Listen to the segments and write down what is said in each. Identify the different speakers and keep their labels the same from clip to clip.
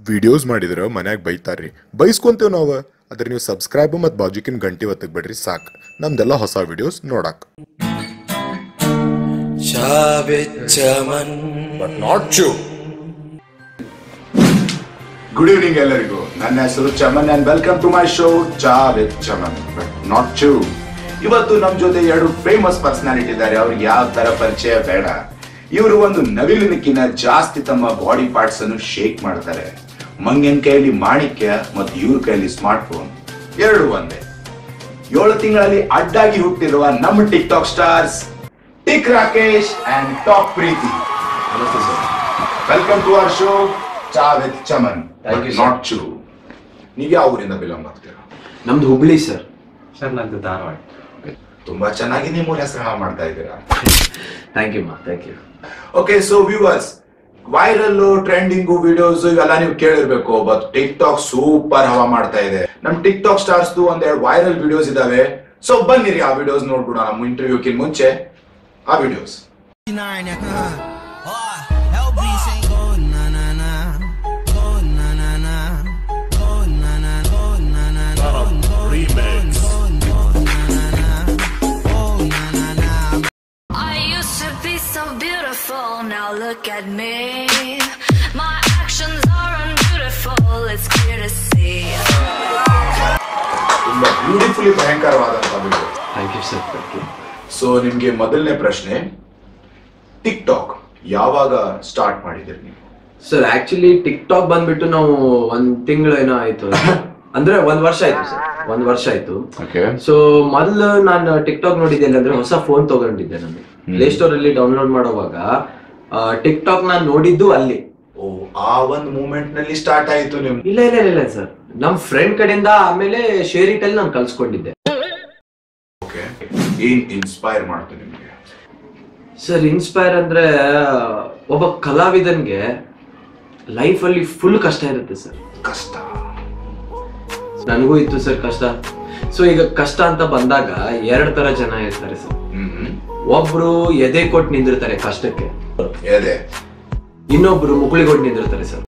Speaker 1: Videos ಮಾಡಿದ್ರೆ ಮನ್ಯಾಗ ಬೈತಾರ್ರಿ. ಬೈಸ್ಕೊಂತೇವ್ ನಾವು. ಆದ್ರೆ ನೀವು ಸಬ್ಸ್ಕ್ರೈಬ್ ಮತ್ತು ಬಾಜುಕಿನ ಗಂಟೆ ಒತ್ತಕ್ ಬಿಡ್ರಿ ಸಾಕು. ನಮ್ದೆಲ್ಲ ಹೊಸ ವಿಡಿಯೋಸ್ ನೋಡಕ್.
Speaker 2: ಗುಡ್ ಈವ್ನಿಂಗ್ ಎಲ್ಲರಿಗೂ. ನನ್ನ ಹೆಸರು Chaman and welcome to my show cha with Chaman but not chew ಇವತ್ತು ನಮ್ ಜೊತೆ ಎರಡು ಫೇಮಸ್ ಪರ್ಸನಾಲಿಟಿ ಇದ್ದಾರೆ. ಅವ್ರಿಗೆ ಯಾವ ತರ ಪರಿಚಯ ಬೇಡ. ಇವರು ಒಂದು ನವಿಲಿನಕ್ಕಿಂತ ಜಾಸ್ತಿ ತಮ್ಮ ಬಾಡಿ ಪಾರ್ಟ್ಸ್ ಅನ್ನು ಶೇಕ್ ಮಾಡ್ತಾರೆ. ಮಂಗನ್ ಕೈಯಲ್ಲಿ ಮಾಣಿಕ್ಯ ಮತ್ತು ಇವ್ರ ಕೈಯಲ್ಲಿ ಸ್ಮಾರ್ಟ್ ಫೋನ್ ಎರಡು ಒಂದೇ. ಏಳು ತಿಂಗಳಲ್ಲಿ ಅಡ್ಡಾಗಿ ಹುಟ್ಟಿರುವ ನಮ್ಮ TikTok stars Tik Rakesh and Tok Preethi
Speaker 3: ನಮಸ್ತೆ sir.
Speaker 2: Welcome to our show cha with Chaman not chew ನೀವು ಯಾವ ಊರಿಂದ ಬಿಲಾಂಗ್ ಮಾಡ್ತೀರಾ
Speaker 3: ನಮ್ದು ಹುಬ್ಳಿ ಸರ್
Speaker 4: ಸರ್ ನಂದು ಧಾರವಾಡ.
Speaker 2: ತುಂಬಾ ಚೆನ್ನಾಗಿ ನಿಮ್ಮ ಊರ ಹೆಸರು ಹಾಳು ಮಾಡ್ತಾ ಇದ್ದೀರಾ.
Speaker 3: ಥ್ಯಾಂಕ್ ಯು ಮಾ thank you
Speaker 2: okay so viewers viral trending videos ಇವೆಲ್ಲ ನೀವು ಕೇಳಿರ್ಬೇಕು ಬಟ್ ಟಿಕ್ ಟಾಕ್ ಸೂಪರ್ ಹವಾ ಮಾಡ್ತಾ ಇದೆ. ನಮ್ ಟಿಕ್ ಟಾಕ್ ಸ್ಟಾರ್ಸ್ ಒಂದೆರಡು ವೈರಲ್ ವಿಡಿಯೋಸ್ ಇದಾವೆ. ಸೊ ಬನ್ನಿರಿ ಆ ವಿಡಿಯೋಸ್ ನೋಡ್ಬಿಡೋಣ ನಮ್ಮ ಇಂಟರ್ವ್ಯೂಕಿನ್ ಮುಂಚೆ, ಆ videos
Speaker 5: look at me. My actions are unbeautiful, it's clear to see.
Speaker 2: ತುಂಬಾ beautifully ಭಯಂಕರವಾದಂತಹ video
Speaker 3: thank you sir thank you
Speaker 2: so ನಿಮ್ಗೆ ಮೊದಲನೇ ಪ್ರಶ್ನೆ ಟಿಕ್ ಟಾಕ್ ಯಾವಾಗ ಸ್ಟಾರ್ಟ್ ಮಾಡಿದಿರಿ ನೀವು?
Speaker 3: ಸರ್ ಆಕ್ಚುಲಿ ಟಿಕ್ ಟಾಕ್ ಬಂದ್ಬಿಟ್ಟು ನಾವು ಒಂದ್ ತಿಂಗಳು ಏನೋ ಆಯ್ತು. ಅಂದ್ರೆ ಒಂದ್ ವರ್ಷ ಆಯ್ತು ಸರ್ ಒಂದ್ ವರ್ಷ ಆಯ್ತು.
Speaker 2: ಓಕೆ
Speaker 3: ಸೊ ಮೊದಲು ನಾನು ಟಿಕ್ ಟಾಕ್ ನೋಡಿದ್ದೆ ಅಂದ್ರೆ ಹೊಸ ಫೋನ್ ತಗೊಂಡಿದ್ದೆ ನಾನು. ಪ್ಲೇ ಸ್ಟೋರ್ ಅಲ್ಲಿ ಡೌನ್ಲೋಡ್ ಮಾಡುವಾಗ ಟಿಕ್ ಟಾಕ್ ನಾನು ನೋಡಿದ್ದು ಅಲ್ಲಿ.
Speaker 2: ಓ ಆ ಒಂದು ಮೂಮೆಂಟ್ನಲ್ಲಿ ಸ್ಟಾರ್ಟ್ ಆಯ್ತು ನಿಮ್
Speaker 3: ಇಲ್ಲ ಇಲ್ಲ ಇಲ್ಲ ಸರ್. ನಮ್ ಫ್ರೆಂಡ್ ಕಡೆಯಿಂದ ಆಮೇಲೆ ಶೇರಿಟ್ ಅಲ್ಲಿ ನಾನು ಕಲ್ಸ್ಕೊಂಡಿದ್ದೆ.
Speaker 2: ಓಕೆ. ಏನ್ ಇನ್ಸ್ಪೈರ್ ಮಾಡ್ತು ನಿಮ್ಗೆ?
Speaker 3: ಸರ್ ಇನ್ಸ್ಪೈರ್ ಅಂದ್ರೆ ಒಬ್ಬ ಕಲಾವಿದನ್ಗೆ ಲೈಫ್ ಅಲ್ಲಿ ಫುಲ್ ಕಷ್ಟ ಇರುತ್ತೆ ಸರ್.
Speaker 2: ಕಷ್ಟ.
Speaker 3: ನನಗೂ ಇತ್ತು ಸರ್ ಕಷ್ಟ. ಸೊ ಈಗ ಕಷ್ಟ ಅಂತ ಬಂದಾಗ ಎರಡ್ ತರ ಜನ ಇರ್ತಾರೆ ಸರ್.
Speaker 2: ಹ್ಮ್.
Speaker 3: ಒಬ್ರು ಎದೆ ಕೊಟ್ಟು ನಿಂದಿರ್ತಾರೆ ಕಷ್ಟಕ್ಕೆ. ಇನ್ನೊಬ್ರು ಮುಗುಳಿಗೊಟ್ಟು ನಿಂದಿರ್ತಾರೆ ಸರ್.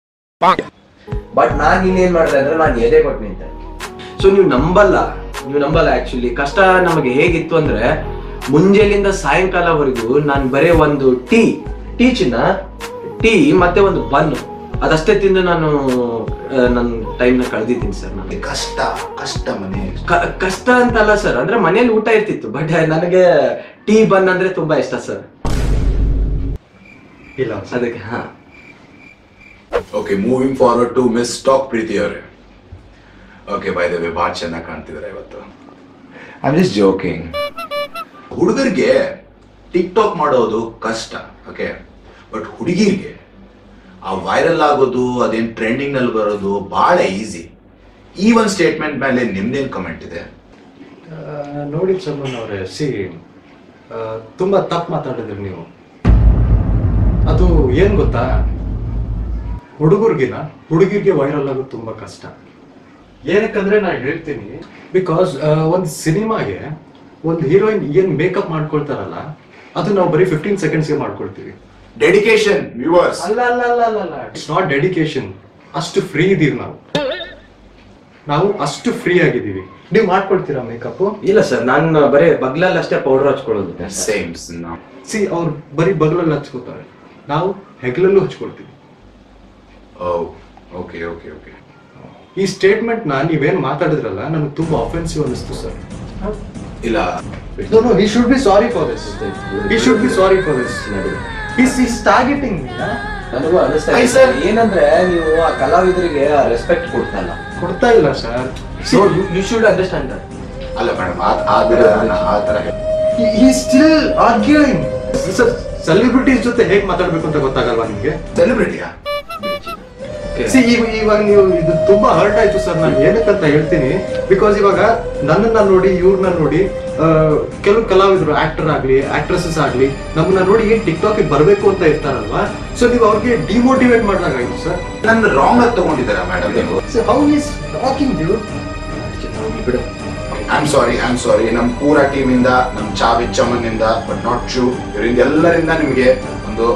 Speaker 3: ಬಟ್ ನಾನ್ ಇನ್ನೇನ್ ಮಾಡ್ದೆ ಅಂದ್ರೆ ನಾನು ಎದೆ ಕೊಟ್ಟು ನಿಂತೆ. ಸೊ ನೀವು ನಂಬಲ್ಲ. ನೀವು ನಂಬಲ್ಲ ಆಕ್ಚುಲಿ ಕಷ್ಟ ನಮಗೆ ಹೇಗಿತ್ತು ಅಂದ್ರೆ ಮುಂಜಾನೆಯಿಂದ ಸಾಯಂಕಾಲವರೆಗೂ ನಾನು ಬರೇ ಒಂದು ಟೀ. ಟೀ ಚಿನ್ನ ಟೀ ಮತ್ತೆ ಒಂದು ಬನ್ ಅದಷ್ಟೇ ತಿಂದು ನಾನು ನನ್ನ ಟೈಮ್ನ ಕಳೆದಿದ್ದೀನಿ ಸರ್
Speaker 2: ನನಗೆ ಕಷ್ಟ ಕಷ್ಟ ಮನೆ.
Speaker 3: ಕಷ್ಟ ಅಂತಲ್ಲ ಸರ್ ಅಂದ್ರೆ ಮನೆಯಲ್ಲಿ ಊಟ ಇರ್ತಿತ್ತು ಬಟ್ ನನಗೆ ಟೀ ಬನ್ ಅಂದ್ರೆ ತುಂಬಾ ಇಷ್ಟ ಸರ್
Speaker 4: ಇಲ್ಲ.
Speaker 3: ಅದಕ್ಕೆ ಹಾ.
Speaker 2: Okay moving forward to miss talk Preethi ಅವರೇ. ಓಕೆ ಬೈ ದ ವೇ ಭಾಳ ಚೆನ್ನಾಗಿ ಕಾಣ್ತಿದ್ದಾರೆ ಇವತ್ತು. ಐ ಜಸ್ಟ್ ಜೋಕಿಂಗ್ ಹುಡುಗರಿಗೆ ಟಿಕ್ ಟಾಕ್ ಮಾಡೋದು ಕಷ್ಟ ಓಕೆ ಬಟ್ ಹುಡುಗಿರಿಗೆ ಆ ವೈರಲ್ ಆಗೋದು, ಅದೇನು ಟ್ರೆಂಡಿಂಗ್ನಲ್ಲಿ ಬರೋದು ಬಹಳ ಈಸಿ ಈ ಒಂದು ಸ್ಟೇಟ್ಮೆಂಟ್ ಮೇಲೆ ನಿಮ್ದೇನು ಕಮೆಂಟ್ ಇದೆ?
Speaker 4: ನೋಡಿ ಚಮನ್ ಅವರೇ, ಸಿ ತುಂಬಾ ತಪ್ಪು ಮಾತಾಡಿದ್ರಿ ನೀವು. ಅದು ಏನು ಗೊತ್ತಾ? ಹುಡುಗರ್ಗಿನ ಹುಡುಗಿಗೆ ವೈರಲ್ ಆಗೋದು ತುಂಬಾ ಕಷ್ಟ. ಏನಕ್ಕಂದ್ರೆ ನಾನು ಹೇಳ್ತೀನಿ ಬಿಕಾಸ್ ಒಂದು ಸಿನಿಮಾಗೆ ಒಂದು ಹೀರೋಯಿನ್ ಏನು ಮೇಕಪ್ ಮಾಡ್ಕೊಳ್ತಾರಲ್ಲ ಅದು ನಾವು ಬರೀ ಫಿಫ್ಟೀನ್ ಸೆಕೆಂಡ್ಸ್ಗೆ ಮಾಡ್ಕೊಳ್ತೀವಿ.
Speaker 2: ಡೆಡಿಕೇಶನ್ ವ್ಯೂವರ್ಸ್
Speaker 4: ಅಲ್ಲ ಅಲ್ಲ ಅಲ್ಲ ಅಲ್ಲ ಅಲ್ಲ. ಇಟ್ಸ್ ನಾಟ್ ಡೆಡಿಕೇಶನ್ ಅಷ್ಟು ಫ್ರೀ ಇದೀವಿ ನಾವು. ನಾವು ಅಷ್ಟು ಫ್ರೀ ಆಗಿದ್ದೀವಿ. ನೀವು ಮಾಡ್ಕೊಳ್ತೀರಾ ಮೇಕಪ್
Speaker 3: ಇಲ್ಲ ಸರ್ ನಾನು ಬರೀ ಬಗ್ಲಲ್ಲಿ ಅಷ್ಟೇ ಪೌಡರ್ ಹಚ್ಕೊಳ್ಳೋದು.
Speaker 2: ಸೇಮ್
Speaker 4: ಸಿ ಅವ್ರು ಬರೀ ಬಗ್ಲಲ್ಲಿ ಹಚ್ಕೋತಾರೆ. ನಾವು ಹೆಗ್ಲಲ್ಲೂ ಹಚ್ಕೊಳ್ತೀವಿ
Speaker 2: ಓಕೆ ಓಕೆ ಓಕೆ
Speaker 4: ಈ ಸ್ಟೇಟ್ಮೆಂಟ್ನ ನೀವೇನು ಮಾತಾಡಿದ್ರಲ್ಲ ನನಗೆ ತುಂಬಾ ಅಫೆನ್ಸಿವ್ ಅನಿಸ್ತು ಸರ್
Speaker 2: ಇಲ್ಲ.
Speaker 4: Should be sorry for this. He should be sorry for this. Is targeting me. huh?
Speaker 3: ನನಗೂ ಅನಿಸ್ತಾ ಇದೆ
Speaker 2: sir.
Speaker 3: ಏನಂದ್ರೆ ನೀವು ಆ ಕಲಾವಿದರಿಗೆ ರೆಸ್ಪೆಕ್ಟ್ ಕೊಡ್ತಾ ಇಲ್ಲ.
Speaker 4: ಕೊಡ್ತಾ ಇಲ್ಲ sir
Speaker 3: so you should understand
Speaker 2: ಅಲ್ಲ ಮೇಡಮ್ ಆ ತರ
Speaker 4: he still arguing sir celebrities ಜೊತೆ ಹೇಗೆ ಮಾತಾಡ್ಬೇಕು ಅಂತ ಗೊತ್ತಾಗಲ್ವಾ ನಿಮಗೆ?
Speaker 2: ಸೆಲೆಬ್ರಿಟಿಯಾ
Speaker 4: ಸಿ ಇವಾಗ ನೀವು ಇದು ತುಂಬಾ ಹರ್ಟ್ ಆಯ್ತು ಸರ್ ನಾನು ಏನಕ್ಕಂತ ಹೇಳ್ತೀನಿ. ಬಿಕಾಸ್ ಇವಾಗ ನನ್ನನ್ನ ನೋಡಿ ಇವ್ರನ್ನ ನೋಡಿ ಕೆಲವು ಕಲಾವಿದರು ಆಕ್ಟರ್ ಆಗ್ಲಿ ಆಕ್ಟ್ರೆಸಸ್ ಆಗ್ಲಿ ನಮ್ಮನ್ನ ನೋಡಿ ಏನ್ ಟಿಕ್ ಟಾಕ್ ಬರಬೇಕು ಅಂತ ಇರ್ತಾರಲ್ವಾ? ಸೊ ನೀವು ಅವ್ರಿಗೆ ಡಿಮೋಟಿವೇಟ್ ಮಾಡ್ದಾಗಾಯ್ತು ಸರ್
Speaker 2: ನನ್ನ ರಾಂಗ್ ಆಗಿ ತಗೊಂಡಿದ್ದಾರೆ ಮೇಡಮ್ ನೀವು?
Speaker 4: ಹೌ ಈಸ್ ಟಾಕಿಂಗ್ ಯು
Speaker 3: ಬಿಡು
Speaker 2: I am sorry I am sorry ನಮ್ ಪೂರಾ ಟೀಮ್ ಇಂದ ನಮ್ ಚಾವಿ ಚಮನ್ ಇಂದ ಬಟ್ ನಾಟ್ ಶೂ ಇವರಿಂದ ಎಲ್ಲರಿಂದ ನಿಮಗೆ ಒಂದು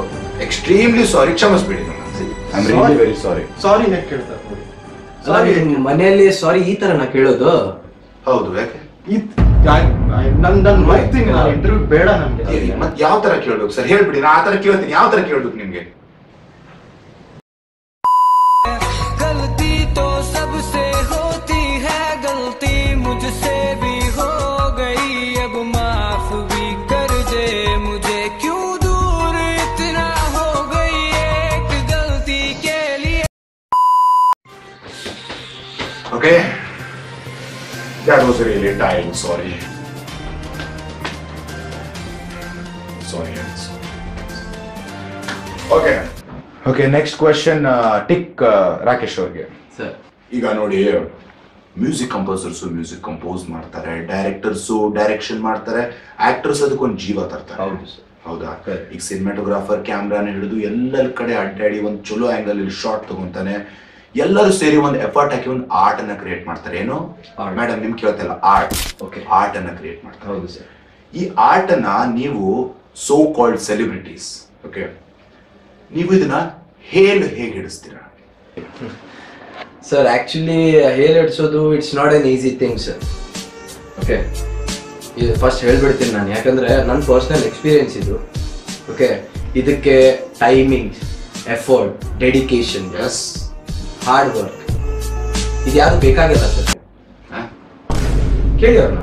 Speaker 2: ಎಕ್ಸ್ಟ್ರೀಮ್ಲಿ ಸಾರಿ ಕ್ಷಮಿಸ್ಬಿಡಿ. I am really very sorry
Speaker 4: sorry ಹೇಗೆ ಕೇಳ್ತಾರೆ ನೋಡಿ
Speaker 3: ಸಾರಿ ಮನೆಯಲ್ಲಿ ಸಾರಿ ಈ ತರ ನಾ ಕೇಳೋದು?
Speaker 2: ಹೌದು ಯಾಕೆ?
Speaker 4: ನನ್ ನನ್ ಹೋಗ್ತೀನಿ ನಾನು ಇಂಟರ್ವ್ಯೂ ಬೇಡ ನನ್ಗೆ.
Speaker 2: ಮತ್ ಯಾವ ತರ ಕೇಳ್ಬೇಕು? ಸರ್ ಹೇಳ್ಬಿಡಿ ನಾ ಆ ತರ ಕೇಳ್ತೀನಿ ಯಾವ ತರ ಕೇಳ್ಬೇಕು ನಿಮ್ಗೆ? That was really tiring, sorry. Sorry. guys. Okay. Okay, next question. Uh, Tik Rakesh ಅವ್ರಿಗೆ
Speaker 3: ಸರ್
Speaker 2: ಈಗ ನೋಡಿ ಮ್ಯೂಸಿಕ್ ಕಂಪೋಸರ್ಸು ಮ್ಯೂಸಿಕ್ ಕಂಪೋಸ್ ಮಾಡ್ತಾರೆ ಡೈರೆಕ್ಟರ್ಸು ಡೈರೆಕ್ಷನ್ ಮಾಡ್ತಾರೆ ಆಕ್ಟರ್ಸ್ ಅದಕ್ಕೊಂದು ಜೀವ ತರ್ತಾರೆ
Speaker 3: ಹೌದು ಸರ್
Speaker 2: ಹೌದಾ
Speaker 3: Correct.
Speaker 2: ಈಗ ಸಿನಿಮಾಟೋಗ್ರಾಫರ್ ಕ್ಯಾಮ್ರಾನ ಹಿಡಿದು ಎಲ್ಲರ ಕಡೆ ಅಡ್ಡಾಡಿ ಒಂದು ಚಲೋ ಆಂಗಲ್ ಇಲ್ಲಿ ಶಾರ್ಟ್ ತಗೊಂತಾನೆ ಎಲ್ಲರೂ ಸೇರಿ ಒಂದು ಎಫರ್ಟ್ ಹಾಕಿ ಒಂದು ಆರ್ಟ್ ಅನ್ನ ಕ್ರಿಯೇಟ್ ಮಾಡ್ತಾರೆ. ಏನು. ಮೇಡಮ್ ನಿಮ್ ಕೇಳ್ತಿಲ್ಲ ಆರ್ಟ್
Speaker 3: ಓಕೆ
Speaker 2: ಆರ್ಟ್ ಅನ್ನ ಕ್ರಿಯೇಟ್ ಮಾಡ್ತಾರೆ.
Speaker 3: ಹೌದು ಸರ್
Speaker 2: ಈ ಆರ್ಟ್ ಅನ್ನ ನೀವು ಸೋ ಕಾಲ್ಡ್ ಸೆಲೆಬ್ರಿಟೀಸ್ ಓಕೆ ನೀವು ಇದನ್ನ ಹೇಳಿ ಹೇಗೆ ಹಿಡಿಸ್ತೀರಾ?
Speaker 3: Sir actually hair ಹಿಡಿಸೋದು it's not an easy thing sir okay ಇದು ಫಸ್ಟ್ ಹೇಳ್ಬಿಡ್ತೀನಿ ನಾನು. ಯಾಕಂದ್ರೆ ನನ್ನ ಪರ್ಸ್ನಲ್ ಎಕ್ಸ್ಪೀರಿಯನ್ಸ್ ಇದು. ಓಕೆ ಇದಕ್ಕೆ timing effort dedication
Speaker 2: yes
Speaker 3: hard work ಇದು ಯಾವುದು ಬೇಕಾಗಿಲ್ಲ ಸರ್ ಕೇಳಿ ಅವ್ರನ್ನ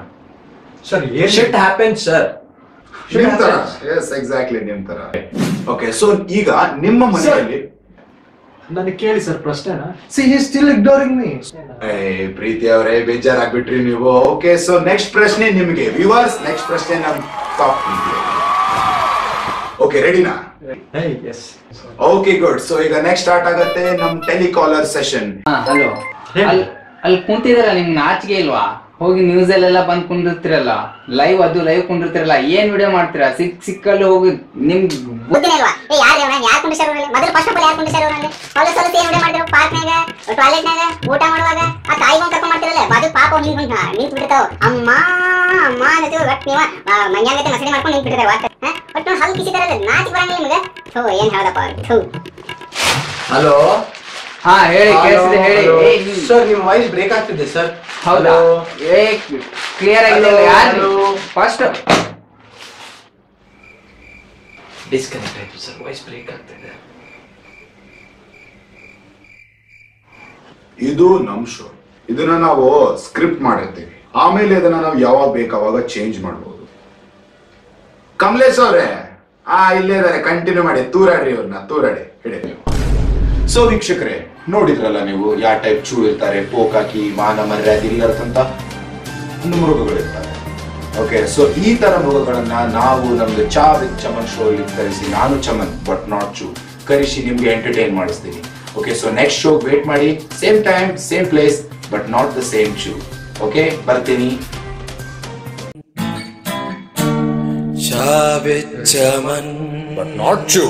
Speaker 4: ಸರ್ ಏನ್
Speaker 3: ಶಿಟ್ ಹ್ಯಾಪನ್ ಸರ್
Speaker 2: ನಿಮ್ ತರ? ಎಸ್ ಎಕ್ಸಾಕ್ಟ್ಲಿ ನಿಮ್ ತರ. ಓಕೆ ಸೊ ಈಗ ನಿಮ್ಮ ಮನೆಯಲ್ಲಿ
Speaker 4: ನನಗೆ ಕೇಳಿ ಸರ್ ಪ್ರಶ್ನೆನ? See he still ignoring me
Speaker 2: ಏ, ಪ್ರೀತಿ ಅವರೇ ಬೇಜಾರಾಗ್ಬಿಟ್ರಿ ನೀವು. ಓಕೆ ಸೊ ನೆಕ್ಸ್ಟ್ ಪ್ರಶ್ನೆ ನಿಮಗೆ. ವಿವರ್ಸ್ ನೆಕ್ಸ್ಟ್ ಪ್ರಶ್ನೆ ನಮ್ ಟಾಪ್ ಪ್ರೀತಿ ಓಕೆ ರೆಡಿನಾ
Speaker 4: ಎಸ್
Speaker 2: ಓಕೆ ಗುಡ್ ಸೊ ಈಗ ನೆಕ್ಸ್ಟ್ ಸ್ಟಾರ್ಟ್ ಆಗುತ್ತೆ ನಮ್ ಟೆಲಿಕಾಲರ್ ಸೆಷನ್
Speaker 6: ಹಲೋ. ಅಲ್ಲಿ ಕುಂತಿದಾರ ನಿಮ್ಗೆ ನಾಚಿಕೆ ಇಲ್ವಾ? ಹೋಗಿ ನ್ಯೂಸ್ ಅಲ್ಲೆಲ್ಲ ಬಂದ್ ಕುಂಡಿರ್ತಿರಲ್ಲ ಲೈವ್ ಅದು ಲೈವ್ ಕುಂಡಿರ್ತಿರಲ್ಲ ಏನ್ ವಿಡಿಯೋ ಮಾಡ್ತೀರಾ? ಸಿಕ್ ಸಿಕ್ಕಲ್ಲಿ ಹೋಗಿ ನಿಮ್
Speaker 7: ಏ ಯಾರು ಇವ್ನ ಯಾರು ಕುಂಡಿಸ್ಯಾರ ಇವ್ನಲ್ಲಿ ಮೊದಲು ಫಸ್ಟ್ ಆಫ್ ಆಲ್ ಯಾರು ಕುಂಡಿಸ್ಯಾರ ಇವ್ನಲ್ಲಿ ಹೊಲಸ ಹೊಲಸ ಏನ್ ವಿಡಿಯೋ ಮಾಡಿದ್ರು ಪಾರ್ಕ್ನಾಗ ಟಾಯ್ಲೆಟ್ನಾಗ ಊಟ ಮಾಡುವಾಗ. ಆ ತಾಯಿ ಕರ್ಕೊಂಡ್ ಮಾಡ್ತಿರಲ್ಲ ಬಾಜು ಪಾಪ ಅವ್ನು ಹಿಂಗ್ ನಿಂತು ಬಿಡ್ತಾವ. ಅಮ್ಮ ಅಮ್ಮ ಅನ್ನತೀವಿ ಒಟ್ ನೀವ. ಮಂಗ್ಯಾಂಗತೆ ಮಸಡಿ ಮಾಡ್ಕೊಂಡು ನಿಂತು ಬಿಡ್ತಾರೆ ಕಿಸಿದಾರಲ್ಲ ಬರಂಗಿಲ್ಲ ನಿಮಗೆ. ಥೂ ಏನ್ ಹೇಳ್ದಪ್ಪ ಥೂ.
Speaker 3: ಹಲೋ
Speaker 6: ಹಾ ಹೇಳಿ ಕೇಳಿಸಿದೆ ಹೇಳಿ.
Speaker 3: ಸರ್ ನಿಮ್ಮ ವಾಯ್ಸ್ ಬ್ರೇಕ್ ಆಗ್ತಿದೆ ಸರ್
Speaker 6: ಹೌದಾ? ಏ ಕ್ಲಿಯರ್ ಆಗಿದೆ ಯಾರು. ಫಸ್ಟ್
Speaker 3: ಡಿಸ್ಕನೆಕ್ಟ್ ಆಯ್ತು ಸರ್ ವಾಯ್ಸ್ ಬ್ರೇಕ್ ಆಗ್ತಿದೆ.
Speaker 2: ಇದು ನಮ್ ಶೋ ಇದನ್ನ ನಾವು ಸ್ಕ್ರಿಪ್ಟ್ ಮಾಡಿರ್ತೀವಿ. ಆಮೇಲೆ ಇದನ್ನ ನಾವು ಯಾವಾಗ ಬೇಕಾವಾಗ ಚೇಂಜ್ ಮಾಡ್ಬೋದು. ಕಮಲೇಶ್ ಅವ್ರೆ. ಆ ಇಲ್ಲೇ ಇದಾರೆ. ಕಂಟಿನ್ಯೂ ಮಾಡಿ. ತೂರಾಡ್ರಿ ಅವ್ರನ್ನ ತೂರಾಡಿ. ಹಿಡಿ ಸೊ ವೀಕ್ಷಕರೇ ನೋಡಿದ್ರಲ್ಲ ನೀವು ಯಾವ ಟೈಪ್ ಚೂ ಇರ್ತಾರೆ ಪೋಕಾಕಿ ಮಾನ ಮರ್ಯಾದೆ ಇಲ್ಲದಂತ ಮೃಗಗಳಿರ್ತಾರೆ ಓಕೆ ಸೊ ಈ ತರ ಮೃಗಗಳನ್ನ ನಾವು ನಮ್ದು ಚಾ ವಿತ್ ಚಮನ್ ಶೋ ಅಲ್ಲಿ ಕರೆಸಿ ನಾನು ಚಮನ್ ಬಟ್ ನಾಟ್ ಚೂ. ಕರೆಸಿ ನಿಮ್ಗೆ ಎಂಟರ್ಟೈನ್ ಮಾಡಿಸ್ತೀನಿ. Okay so next show wait ಮಾಡಿ. Same time same place but not the same shoe okay ಬರ್ತೀನಿ.
Speaker 8: ಚಾ ವಿತ್ ಚಮನ್.
Speaker 1: But not ಚೂ.